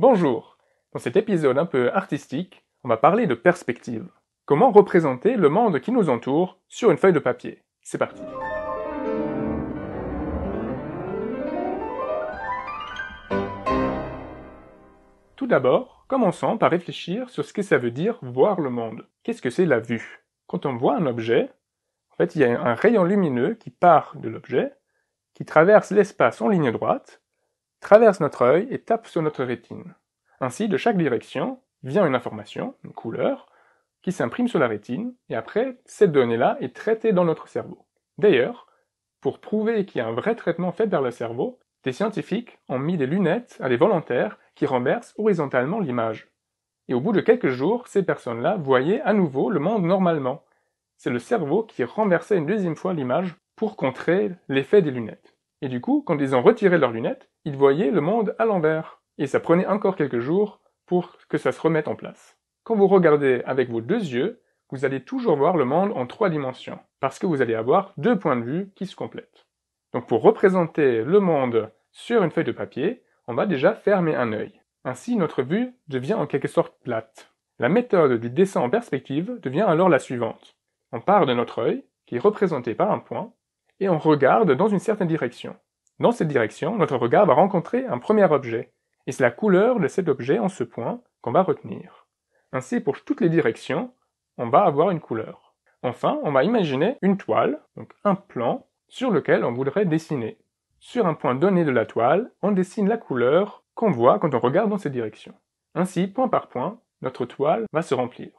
Bonjour Dans cet épisode un peu artistique, on va parler de perspective. Comment représenter le monde qui nous entoure sur une feuille de papier C'est parti Tout d'abord, commençons par réfléchir sur ce que ça veut dire voir le monde. Qu'est-ce que c'est la vue? Quand on voit un objet, en fait, il y a un rayon lumineux qui part de l'objet, qui traverse l'espace en ligne droite, traverse notre œil et tape sur notre rétine. Ainsi, de chaque direction vient une information, une couleur, qui s'imprime sur la rétine, et après, cette donnée-là est traitée dans notre cerveau. D'ailleurs, pour prouver qu'il y a un vrai traitement fait vers le cerveau, des scientifiques ont mis des lunettes à des volontaires qui renversent horizontalement l'image. Et au bout de quelques jours, ces personnes-là voyaient à nouveau le monde normalement. C'est le cerveau qui renversait une deuxième fois l'image pour contrer l'effet des lunettes. Et du coup, quand ils ont retiré leurs lunettes, ils voyaient le monde à l'envers. Et ça prenait encore quelques jours pour que ça se remette en place. Quand vous regardez avec vos deux yeux, vous allez toujours voir le monde en trois dimensions, parce que vous allez avoir deux points de vue qui se complètent. Donc pour représenter le monde sur une feuille de papier, on va déjà fermer un œil. Ainsi, notre vue devient en quelque sorte plate. La méthode du dessin en perspective devient alors la suivante. On part de notre œil, qui est représenté par un point, et on regarde dans une certaine direction. Dans cette direction, notre regard va rencontrer un premier objet, et c'est la couleur de cet objet en ce point qu'on va retenir. Ainsi, pour toutes les directions, on va avoir une couleur. Enfin, on va imaginer une toile, donc un plan, sur lequel on voudrait dessiner. Sur un point donné de la toile, on dessine la couleur qu'on voit quand on regarde dans cette direction. Ainsi, point par point, notre toile va se remplir.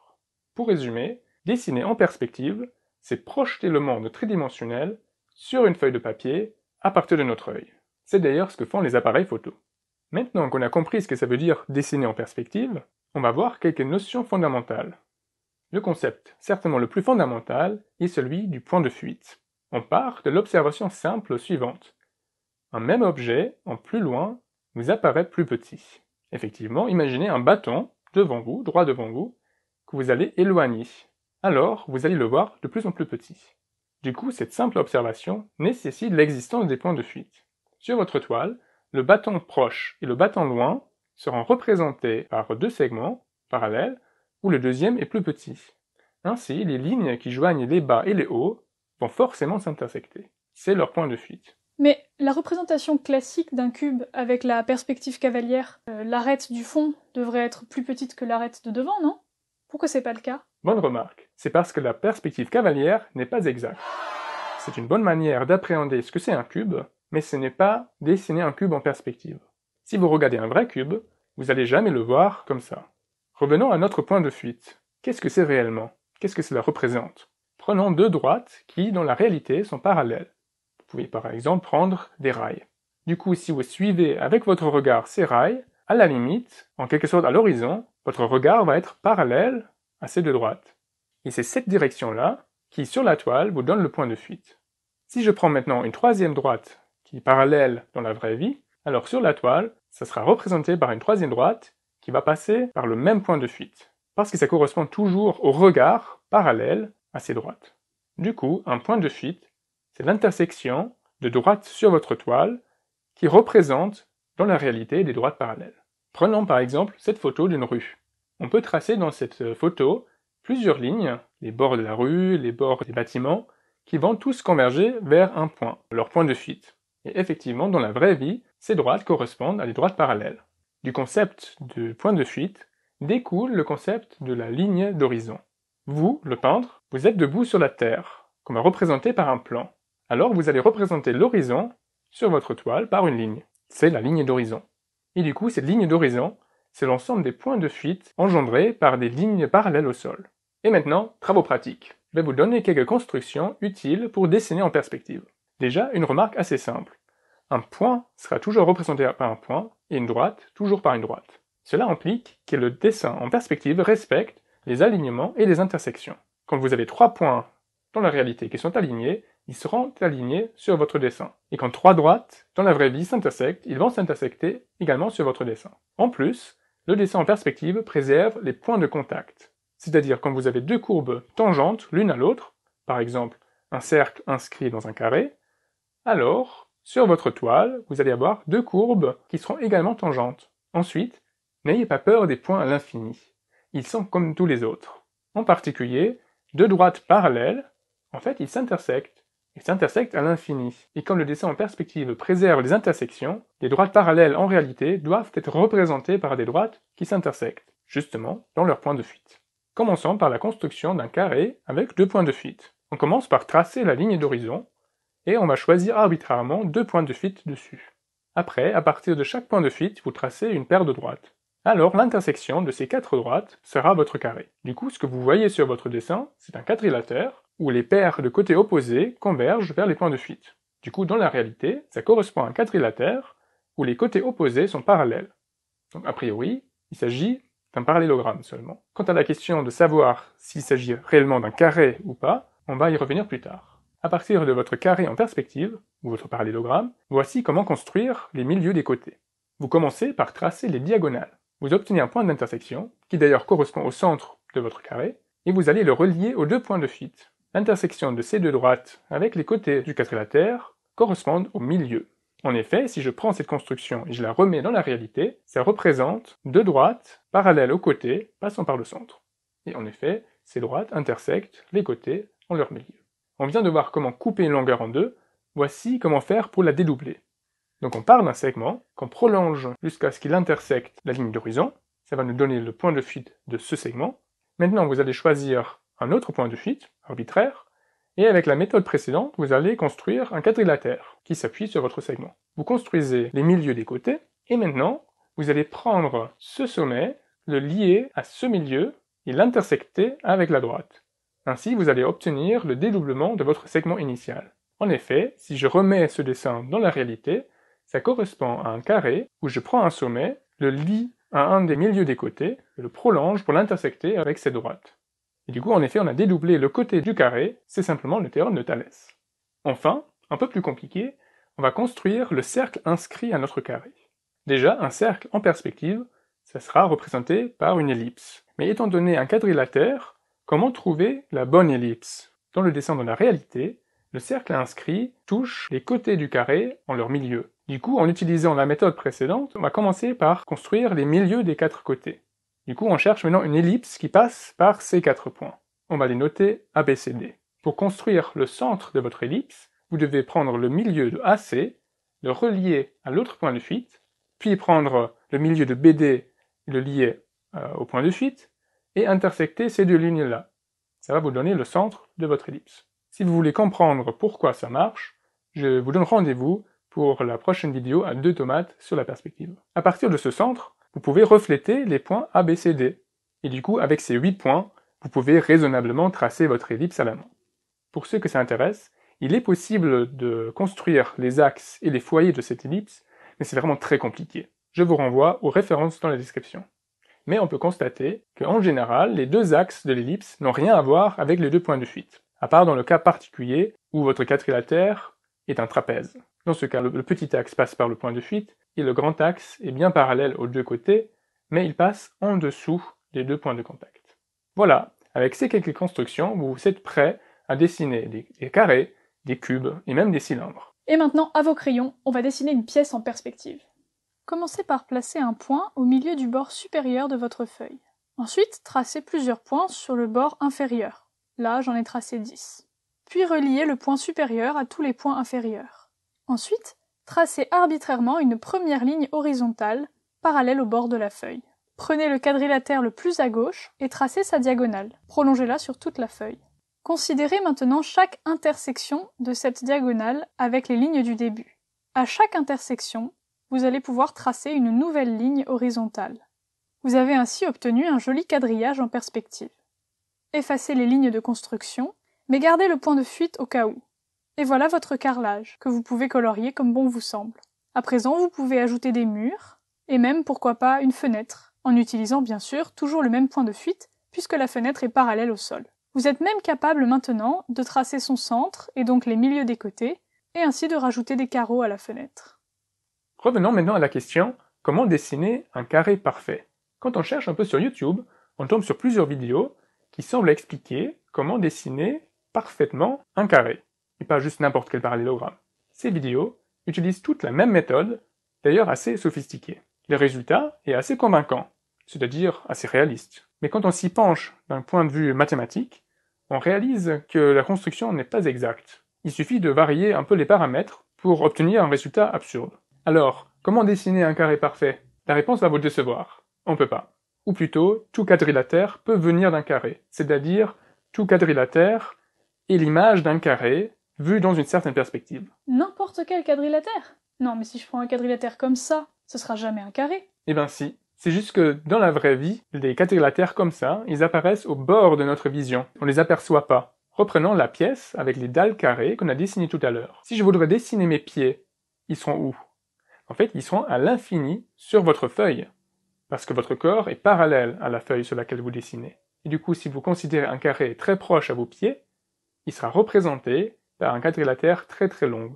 Pour résumer, dessiner en perspective, c'est projeter le monde tridimensionnel sur une feuille de papier à partir de notre œil. C'est d'ailleurs ce que font les appareils photo. Maintenant qu'on a compris ce que ça veut dire dessiner en perspective, on va voir quelques notions fondamentales. Le concept, certainement le plus fondamental, est celui du point de fuite. On part de l'observation simple suivante. Un même objet, en plus loin, vous apparaît plus petit. Effectivement, imaginez un bâton devant vous, droit devant vous, que vous allez éloigner. Alors, vous allez le voir de plus en plus petit. Du coup, cette simple observation nécessite l'existence des points de fuite. Sur votre toile, le bâton proche et le bâton loin seront représentés par deux segments parallèles où le deuxième est plus petit. Ainsi, les lignes qui joignent les bas et les hauts vont forcément s'intersecter. C'est leur point de fuite. Mais la représentation classique d'un cube avec la perspective cavalière, euh, l'arête du fond devrait être plus petite que l'arête de devant, non? Pourquoi c'est pas le cas? Bonne remarque. C'est parce que la perspective cavalière n'est pas exacte. C'est une bonne manière d'appréhender ce que c'est un cube, mais ce n'est pas dessiner un cube en perspective. Si vous regardez un vrai cube, vous n'allez jamais le voir comme ça. Revenons à notre point de fuite. Qu'est-ce que c'est réellement? Qu'est-ce que cela représente? Prenons deux droites qui, dans la réalité, sont parallèles. Vous pouvez par exemple prendre des rails. Du coup, si vous suivez avec votre regard ces rails, à la limite, en quelque sorte à l'horizon, votre regard va être parallèle à ces deux droites. Et c'est cette direction-là qui, sur la toile, vous donne le point de fuite. Si je prends maintenant une troisième droite qui est parallèle dans la vraie vie, alors sur la toile, ça sera représenté par une troisième droite qui va passer par le même point de fuite, parce que ça correspond toujours au regard parallèle à ces droites. Du coup, un point de fuite, c'est l'intersection de droites sur votre toile qui représente dans la réalité des droites parallèles. Prenons par exemple cette photo d'une rue. On peut tracer dans cette photo plusieurs lignes, les bords de la rue, les bords des bâtiments, qui vont tous converger vers un point, leur point de fuite. Et effectivement, dans la vraie vie, ces droites correspondent à des droites parallèles du concept de point de fuite découle le concept de la ligne d'horizon. Vous, le peintre, vous êtes debout sur la Terre, comme représenté par un plan. Alors vous allez représenter l'horizon sur votre toile par une ligne. C'est la ligne d'horizon. Et du coup, cette ligne d'horizon, c'est l'ensemble des points de fuite engendrés par des lignes parallèles au sol. Et maintenant, travaux pratiques. Je vais vous donner quelques constructions utiles pour dessiner en perspective. Déjà, une remarque assez simple. Un point sera toujours représenté par un point et une droite toujours par une droite. Cela implique que le dessin en perspective respecte les alignements et les intersections. Quand vous avez trois points dans la réalité qui sont alignés, ils seront alignés sur votre dessin. Et quand trois droites dans la vraie vie s'intersectent, ils vont s'intersecter également sur votre dessin. En plus, le dessin en perspective préserve les points de contact. C'est-à-dire quand vous avez deux courbes tangentes l'une à l'autre, par exemple un cercle inscrit dans un carré, alors sur votre toile, vous allez avoir deux courbes qui seront également tangentes. Ensuite, N'ayez pas peur des points à l'infini. Ils sont comme tous les autres. En particulier, deux droites parallèles, en fait, ils s'intersectent. Ils s'intersectent à l'infini. Et comme le dessin en perspective préserve les intersections, les droites parallèles en réalité doivent être représentées par des droites qui s'intersectent, justement, dans leur point de fuite. Commençons par la construction d'un carré avec deux points de fuite. On commence par tracer la ligne d'horizon, et on va choisir arbitrairement deux points de fuite dessus. Après, à partir de chaque point de fuite, vous tracez une paire de droites. Alors l'intersection de ces quatre droites sera votre carré. Du coup, ce que vous voyez sur votre dessin, c'est un quadrilatère où les paires de côtés opposés convergent vers les points de fuite. Du coup, dans la réalité, ça correspond à un quadrilatère où les côtés opposés sont parallèles. Donc a priori, il s'agit d'un parallélogramme seulement. Quant à la question de savoir s'il s'agit réellement d'un carré ou pas, on va y revenir plus tard. À partir de votre carré en perspective, ou votre parallélogramme, voici comment construire les milieux des côtés. Vous commencez par tracer les diagonales. Vous obtenez un point d'intersection, qui d'ailleurs correspond au centre de votre carré, et vous allez le relier aux deux points de fuite. L'intersection de ces deux droites avec les côtés du quadrilatère correspondent au milieu. En effet, si je prends cette construction et je la remets dans la réalité, ça représente deux droites parallèles aux côtés passant par le centre. Et en effet, ces droites intersectent les côtés en leur milieu. On vient de voir comment couper une longueur en deux, voici comment faire pour la dédoubler. Donc on part d'un segment, qu'on prolonge jusqu'à ce qu'il intersecte la ligne d'horizon, ça va nous donner le point de fuite de ce segment. Maintenant vous allez choisir un autre point de fuite, arbitraire, et avec la méthode précédente, vous allez construire un quadrilatère qui s'appuie sur votre segment. Vous construisez les milieux des côtés, et maintenant, vous allez prendre ce sommet, le lier à ce milieu, et l'intersecter avec la droite. Ainsi, vous allez obtenir le dédoublement de votre segment initial. En effet, si je remets ce dessin dans la réalité, ça correspond à un carré où je prends un sommet, le lie à un des milieux des côtés, et le prolonge pour l'intersecter avec cette droite. Et du coup, en effet, on a dédoublé le côté du carré, c'est simplement le théorème de Thalès. Enfin, un peu plus compliqué, on va construire le cercle inscrit à notre carré. Déjà, un cercle en perspective, ça sera représenté par une ellipse. Mais étant donné un quadrilatère, comment trouver la bonne ellipse? Dans le dessin de la réalité, le cercle inscrit touche les côtés du carré en leur milieu. Du coup, en utilisant la méthode précédente, on va commencer par construire les milieux des quatre côtés. Du coup, on cherche maintenant une ellipse qui passe par ces quatre points. On va les noter ABCD. Pour construire le centre de votre ellipse, vous devez prendre le milieu de AC, le relier à l'autre point de fuite, puis prendre le milieu de BD le lier euh, au point de fuite, et intersecter ces deux lignes-là. Ça va vous donner le centre de votre ellipse. Si vous voulez comprendre pourquoi ça marche, je vous donne rendez-vous pour la prochaine vidéo à deux tomates sur la perspective. À partir de ce centre, vous pouvez refléter les points A, B, C, D. Et du coup, avec ces 8 points, vous pouvez raisonnablement tracer votre ellipse à la main. Pour ceux que ça intéresse, il est possible de construire les axes et les foyers de cette ellipse, mais c'est vraiment très compliqué. Je vous renvoie aux références dans la description. Mais on peut constater qu'en général, les deux axes de l'ellipse n'ont rien à voir avec les deux points de fuite, à part dans le cas particulier où votre quadrilatère est un trapèze. Dans ce cas, le petit axe passe par le point de fuite et le grand axe est bien parallèle aux deux côtés, mais il passe en dessous des deux points de contact. Voilà, avec ces quelques constructions, vous êtes prêt à dessiner des, carrés, des cubes et même des cylindres. Et maintenant, à vos crayons, on va dessiner une pièce en perspective. Commencez par placer un point au milieu du bord supérieur de votre feuille. Ensuite, tracez plusieurs points sur le bord inférieur. Là, j'en ai tracé 10. Puis reliez le point supérieur à tous les points inférieurs. Ensuite, Tracez arbitrairement une première ligne horizontale, parallèle au bord de la feuille. Prenez le quadrilatère le plus à gauche et tracez sa diagonale. Prolongez-la sur toute la feuille. Considérez maintenant chaque intersection de cette diagonale avec les lignes du début. À chaque intersection, vous allez pouvoir tracer une nouvelle ligne horizontale. Vous avez ainsi obtenu un joli quadrillage en perspective. Effacez les lignes de construction, mais gardez le point de fuite au cas où. Et voilà votre carrelage, que vous pouvez colorier comme bon vous semble. À présent, vous pouvez ajouter des murs, et même pourquoi pas une fenêtre, en utilisant bien sûr toujours le même point de fuite, puisque la fenêtre est parallèle au sol. Vous êtes même capable maintenant de tracer son centre, et donc les milieux des côtés, et ainsi de rajouter des carreaux à la fenêtre. Revenons maintenant à la question comment dessiner un carré parfait? Quand on cherche un peu sur YouTube, on tombe sur plusieurs vidéos qui semblent expliquer comment dessiner parfaitement un carré et pas juste n'importe quel parallélogramme. Ces vidéos utilisent toutes la même méthode, d'ailleurs assez sophistiquée. Le résultat est assez convaincant. c'est-à-dire assez réaliste. Mais quand on s'y penche d'un point de vue mathématique, on réalise que la construction n'est pas exacte. Il suffit de varier un peu les paramètres pour obtenir un résultat absurde. Alors, comment dessiner un carré parfait? La réponse va vous décevoir. On peut pas. Ou plutôt, tout quadrilatère peut venir d'un carré, c'est-à-dire tout quadrilatère est l'image d'un carré vu dans une certaine perspective. N'importe quel quadrilatère Non, mais si je prends un quadrilatère comme ça, ce sera jamais un carré. Eh ben si. C'est juste que dans la vraie vie, les quadrilatères comme ça, ils apparaissent au bord de notre vision. On les aperçoit pas. Reprenons la pièce avec les dalles carrées qu'on a dessinées tout à l'heure. Si je voudrais dessiner mes pieds, ils seront où? En fait, ils seront à l'infini sur votre feuille. Parce que votre corps est parallèle à la feuille sur laquelle vous dessinez. Et du coup, si vous considérez un carré très proche à vos pieds, il sera représenté par un quadrilatère très très long.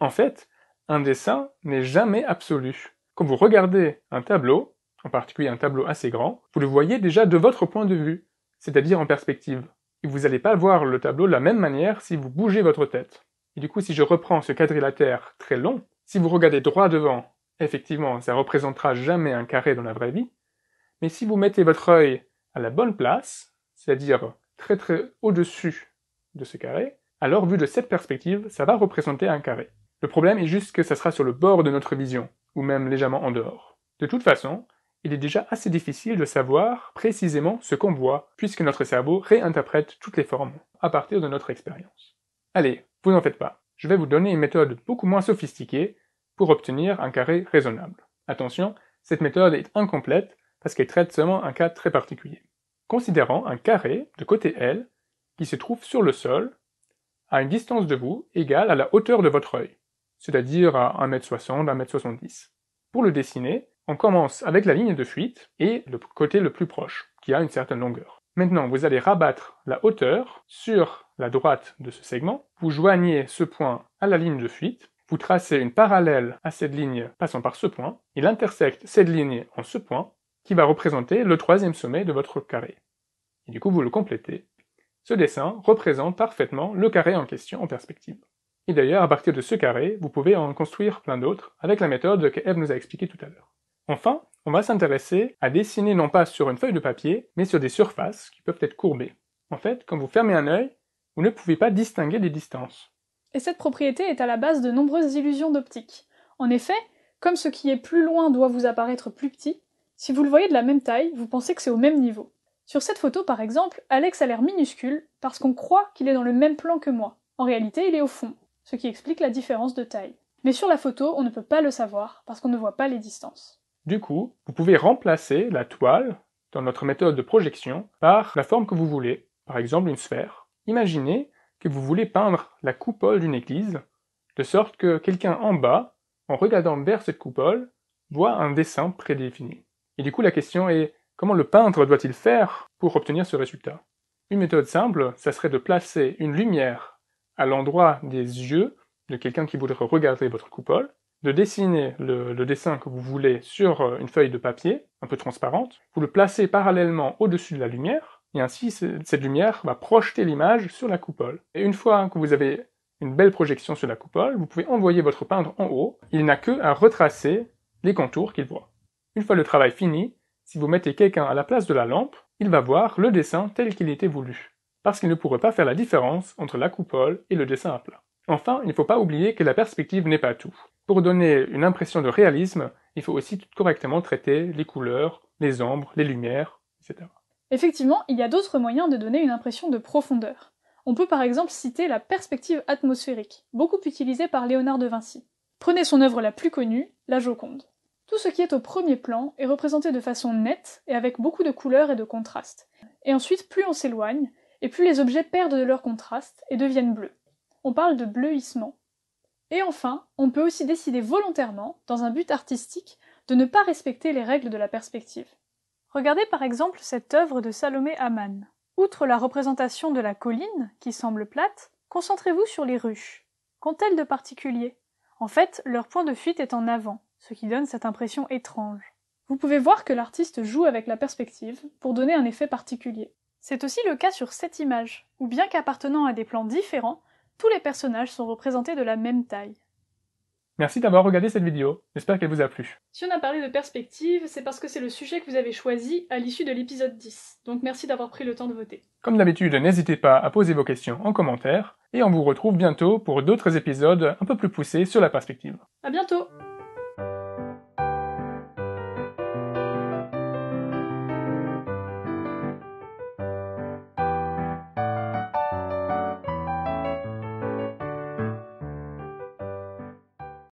En fait, un dessin n'est jamais absolu. Quand vous regardez un tableau, en particulier un tableau assez grand, vous le voyez déjà de votre point de vue, c'est-à-dire en perspective. Et vous n'allez pas voir le tableau de la même manière si vous bougez votre tête. Et du coup, si je reprends ce quadrilatère très long, si vous regardez droit devant, effectivement, ça représentera jamais un carré dans la vraie vie. Mais si vous mettez votre œil à la bonne place, c'est-à-dire très très au-dessus de ce carré, alors vu de cette perspective, ça va représenter un carré. Le problème est juste que ça sera sur le bord de notre vision, ou même légèrement en dehors. De toute façon, il est déjà assez difficile de savoir précisément ce qu'on voit, puisque notre cerveau réinterprète toutes les formes à partir de notre expérience. Allez, vous n'en faites pas. Je vais vous donner une méthode beaucoup moins sophistiquée pour obtenir un carré raisonnable. Attention, cette méthode est incomplète parce qu'elle traite seulement un cas très particulier. Considérons un carré de côté L qui se trouve sur le sol à une distance de vous égale à la hauteur de votre œil, c'est-à-dire à 1m60, 1m70. Pour le dessiner, on commence avec la ligne de fuite et le côté le plus proche, qui a une certaine longueur. Maintenant, vous allez rabattre la hauteur sur la droite de ce segment, vous joignez ce point à la ligne de fuite, vous tracez une parallèle à cette ligne passant par ce point, il intersecte cette ligne en ce point, qui va représenter le troisième sommet de votre carré. Et du coup, vous le complétez. Ce dessin représente parfaitement le carré en question en perspective. Et d'ailleurs, à partir de ce carré, vous pouvez en construire plein d'autres avec la méthode que Eve nous a expliquée tout à l'heure. Enfin, on va s'intéresser à dessiner non pas sur une feuille de papier, mais sur des surfaces qui peuvent être courbées. En fait, quand vous fermez un œil, vous ne pouvez pas distinguer les distances. Et cette propriété est à la base de nombreuses illusions d'optique. En effet, comme ce qui est plus loin doit vous apparaître plus petit, si vous le voyez de la même taille, vous pensez que c'est au même niveau. Sur cette photo, par exemple, Alex a l'air minuscule parce qu'on croit qu'il est dans le même plan que moi. En réalité, il est au fond, ce qui explique la différence de taille. Mais sur la photo, on ne peut pas le savoir parce qu'on ne voit pas les distances. Du coup, vous pouvez remplacer la toile dans notre méthode de projection par la forme que vous voulez, par exemple une sphère. Imaginez que vous voulez peindre la coupole d'une église, de sorte que quelqu'un en bas, en regardant vers cette coupole, voit un dessin prédéfini. Et du coup, la question est comment le peintre doit-il faire pour obtenir ce résultat? Une méthode simple, ça serait de placer une lumière à l'endroit des yeux de quelqu'un qui voudrait regarder votre coupole, de dessiner le, dessin que vous voulez sur euh, une feuille de papier, un peu transparente, vous le placez parallèlement au-dessus de la lumière, et ainsi cette lumière va projeter l'image sur la coupole. Et une fois que vous avez une belle projection sur la coupole, vous pouvez envoyer votre peintre en haut, il n'a que à retracer les contours qu'il voit. Une fois le travail fini, si vous mettez quelqu'un à la place de la lampe, il va voir le dessin tel qu'il était voulu, parce qu'il ne pourrait pas faire la différence entre la coupole et le dessin à plat. Enfin, il ne faut pas oublier que la perspective n'est pas tout. Pour donner une impression de réalisme, il faut aussi correctement traiter les couleurs, les ombres, les lumières, etc. Effectivement, il y a d'autres moyens de donner une impression de profondeur. On peut par exemple citer la perspective atmosphérique, beaucoup utilisée par Léonard de Vinci. Prenez son œuvre la plus connue, la Joconde. Tout ce qui est au premier plan est représenté de façon nette et avec beaucoup de couleurs et de contrastes. Et ensuite, plus on s'éloigne, et plus les objets perdent de leur contraste et deviennent bleus. On parle de bleuissement. Et enfin, on peut aussi décider volontairement, dans un but artistique, de ne pas respecter les règles de la perspective. Regardez par exemple cette œuvre de Salomé Aman. Outre la représentation de la colline, qui semble plate, concentrez-vous sur les ruches. Qu'ont-elles de particulier? En fait, leur point de fuite est en avant, ce qui donne cette impression étrange. Vous pouvez voir que l'artiste joue avec la perspective pour donner un effet particulier. C'est aussi le cas sur cette image, où bien qu'appartenant à des plans différents, tous les personnages sont représentés de la même taille. Merci d'avoir regardé cette vidéo, j'espère qu'elle vous a plu. Si on a parlé de perspective, c'est parce que c'est le sujet que vous avez choisi à l'issue de l'épisode 10, donc merci d'avoir pris le temps de voter. Comme d'habitude, n'hésitez pas à poser vos questions en commentaire, et on vous retrouve bientôt pour d'autres épisodes un peu plus poussés sur la perspective. À bientôt